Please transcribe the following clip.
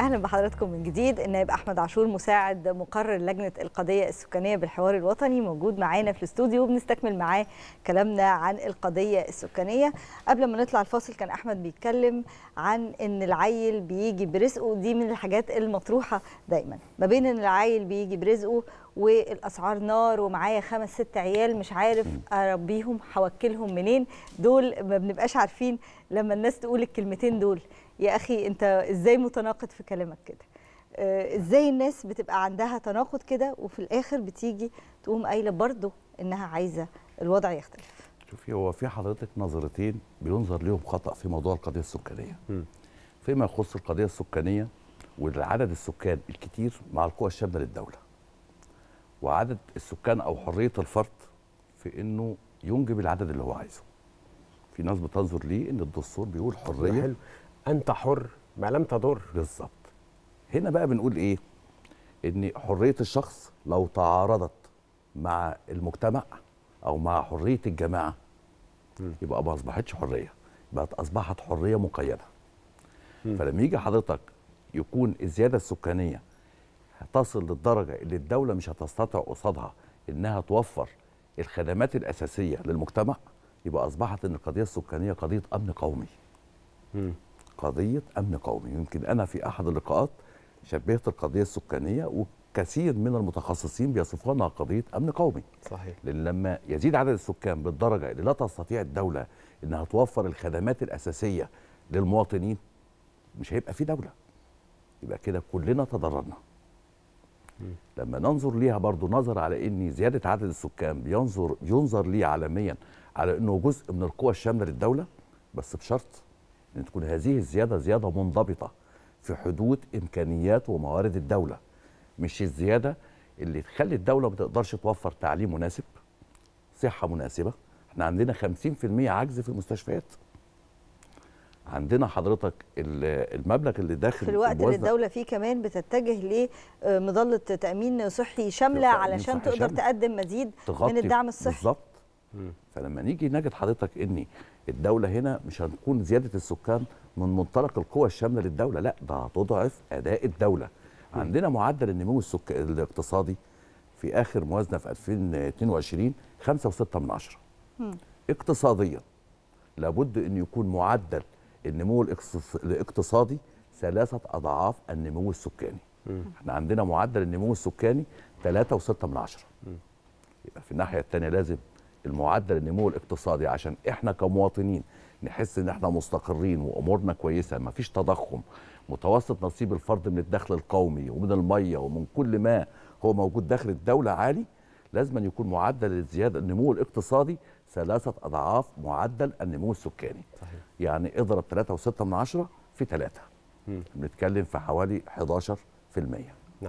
أهلا بحضراتكم من جديد. النائب أحمد عاشور مساعد مقرر لجنة القضية السكانية بالحوار الوطني موجود معانا في الاستوديو وبنستكمل معاه كلامنا عن القضية السكانية. قبل ما نطلع الفاصل كان أحمد بيتكلم عن إن العيل بيجي برزقه. دي من الحاجات المطروحة دايما. ما بين إن العيل بيجي برزقه والأسعار نار ومعايا خمس ست عيال مش عارف أربيهم هوكلهم منين. دول ما بنبقاش عارفين لما الناس تقول الكلمتين دول. يا أخي أنت إزاي متناقض في كلامك كده؟ آه، إزاي الناس بتبقى عندها تناقض كده وفي الآخر بتيجي تقوم قايلة برضه إنها عايزة الوضع يختلف؟ شوفي هو في حضرتك نظرتين بينظر ليهم خطأ في موضوع القضية السكانية. فيما يخص القضية السكانية والعدد السكان الكتير مع القوى الشاملة للدولة. وعدد السكان أو حرية الفرد في إنه ينجب العدد اللي هو عايزه. في ناس بتنظر ليه إن الدستور بيقول حرية. حلو. أنت حر ما لم تضر. بالظبط. هنا بقى بنقول إيه؟ إن حرية الشخص لو تعارضت مع المجتمع أو مع حرية الجماعة يبقى ما أصبحتش حرية. بقت أصبحت حرية مقيدة. فلما يجي حضرتك يكون الزيادة السكانية تصل للدرجة اللي الدولة مش هتستطيع قصادها إنها توفر الخدمات الأساسية للمجتمع يبقى أصبحت إن القضية السكانية قضية أمن قومي. قضية أمن قومي. يمكن أنا في أحد اللقاءات شبهت القضية السكانية وكثير من المتخصصين بيصفونها قضية أمن قومي. صحيح. لأن لما يزيد عدد السكان بالدرجة اللي لا تستطيع الدولة إنها توفر الخدمات الأساسية للمواطنين مش هيبقى في دولة. يبقى كده كلنا تضررنا. لما ننظر ليها برضو نظر على إن زيادة عدد السكان بينظر ينظر ليه عالميا على إنه جزء من القوى الشاملة للدولة بس بشرط إن تكون هذه الزيادة زيادة منضبطة في حدود إمكانيات وموارد الدولة مش الزيادة اللي تخلي الدولة ما تقدرش توفر تعليم مناسب صحة مناسبة. إحنا عندنا 50% عجز في المستشفيات. عندنا حضرتك ال- المبلغ اللي داخل في الوقت اللي الدولة فيه كمان بتتجه لمظله تأمين صحي شاملة تأمين علشان صحي تقدر شامل. تقدم مزيد من الدعم الصحي. بالظبط. فلما نيجي نجد حضرتك إن الدولة هنا مش هنكون زيادة السكان من منطلق القوى الشاملة للدولة لا ده هتضعف أداء الدولة. عندنا معدل النمو السك... الاقتصادي في آخر موازنة في 2022 5.6 من عشرة. اقتصاديا لابد إن يكون معدل النمو الاقتص- الاقتصادي ثلاثة أضعاف النمو السكاني. إحنا عندنا معدل النمو السكاني 3.6 من عشرة. يبقى في الناحية الثانية لازم المعدل النمو الاقتصادي عشان إحنا كمواطنين نحس ان إحنا مستقرين وامورنا كويسة مفيش تضخم. متوسط نصيب الفرد من الدخل القومي ومن المية ومن كل ما هو موجود داخل الدولة عالي لازم أن يكون معدل الزيادة النمو الاقتصادي ثلاثة أضعاف معدل النمو السكاني. صحيح. يعني اضرب 3.6 من عشرة في 3 بنتكلم في حوالي 11%